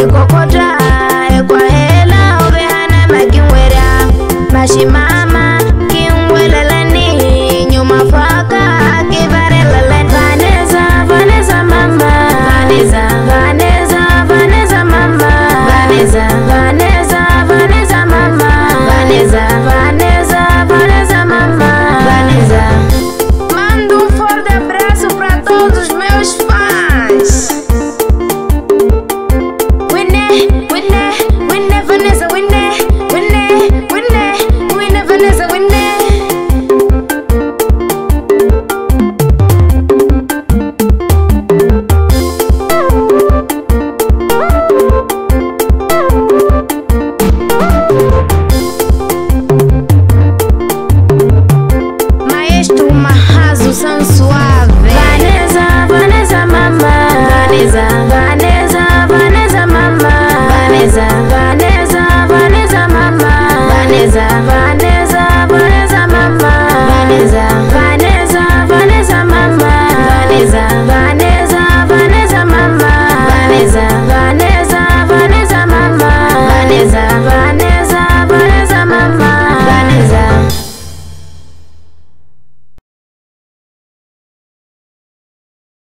You go control.